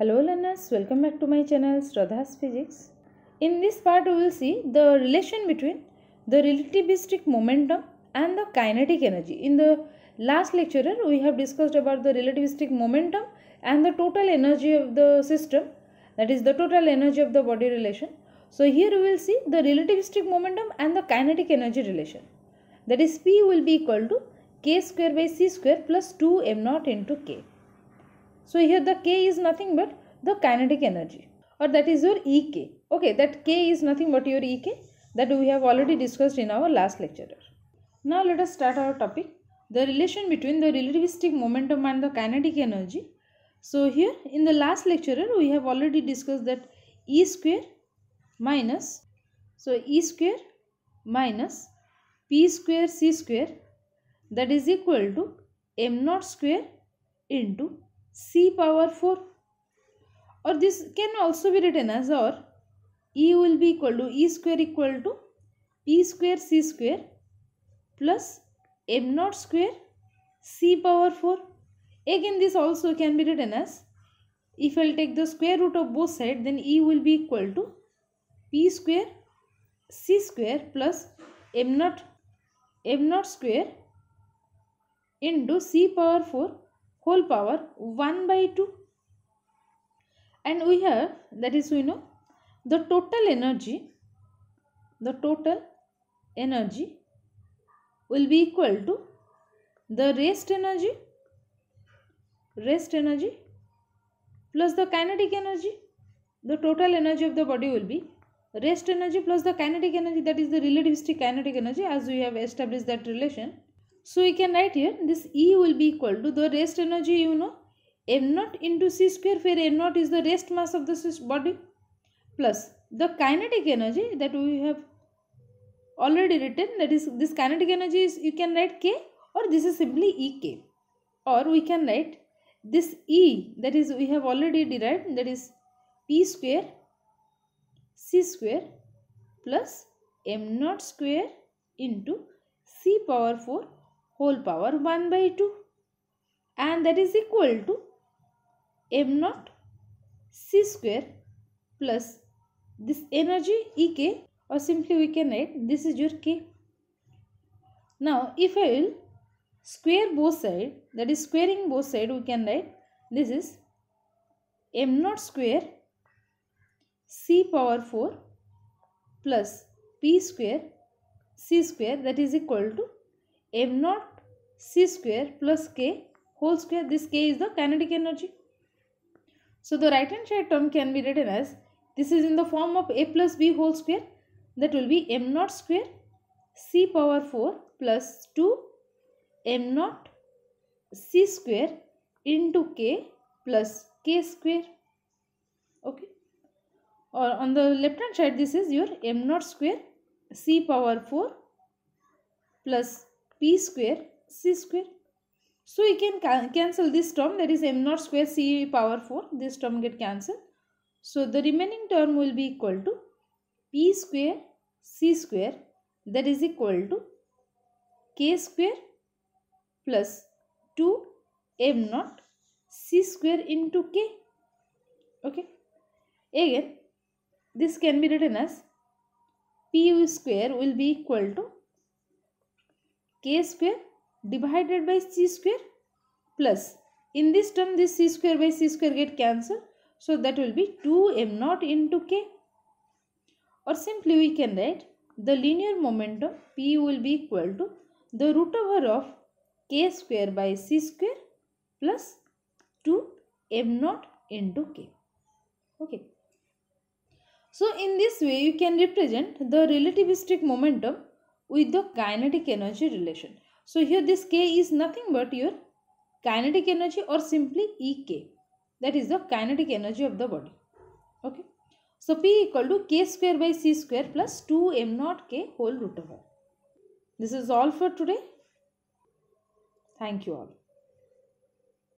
Hello learners, welcome back to my channel Stradha's Physics. In this part we will see the relation between the relativistic momentum and the kinetic energy. In the last lecture we have discussed about the relativistic momentum and the total energy of the system that is the total energy of the body relation. So here we will see the relativistic momentum and the kinetic energy relation that is P will be equal to k square by c square plus 2m naught into k. So here the K is nothing but the kinetic energy or that is your EK. Okay, that K is nothing but your EK that we have already discussed in our last lecture. Now let us start our topic. The relation between the relativistic momentum and the kinetic energy. So here in the last lecture we have already discussed that E square minus so E square minus P square C square that is equal to M naught square into c power 4 or this can also be written as or e will be equal to e square equal to p square c square plus m naught square c power 4 again this also can be written as if I'll take the square root of both sides then E will be equal to P square C square plus M naught M naught square into C power 4 whole power 1 by 2 and we have that is we know the total energy the total energy will be equal to the rest energy rest energy plus the kinetic energy the total energy of the body will be rest energy plus the kinetic energy that is the relativistic kinetic energy as we have established that relation so we can write here this E will be equal to the rest energy you know m naught into c square where m naught is the rest mass of the body plus the kinetic energy that we have already written that is this kinetic energy is you can write k or this is simply ek or we can write this e that is we have already derived that is p square c square plus m naught square into c power 4 whole power 1 by 2 and that is equal to m naught c square plus this energy ek or simply we can write this is your k now if i will square both side that is squaring both side we can write this is m naught square c power 4 plus p square c square that is equal to m naught c square plus k whole square. This k is the kinetic energy. So the right hand side term can be written as this is in the form of a plus b whole square that will be m naught square c power 4 plus 2 m naught c square into k plus k square. Okay. Or on the left hand side this is your m naught square c power 4 plus p square c square. So we can ca cancel this term that is m naught square c power 4. This term get cancelled. So the remaining term will be equal to p square c square that is equal to k square plus 2 m naught c square into k. Okay. Again this can be written as pu square will be equal to k square divided by c square plus, in this term this c square by c square get cancelled, so that will be 2m0 into k. Or simply we can write the linear momentum P will be equal to the root over of k square by c square plus 2m0 into k. Okay. So in this way you can represent the relativistic momentum with the kinetic energy relation. So here this K is nothing but your kinetic energy or simply Ek. That is the kinetic energy of the body. Okay. So P equal to K square by C square plus 2 M naught K whole root of R. This is all for today. Thank you all.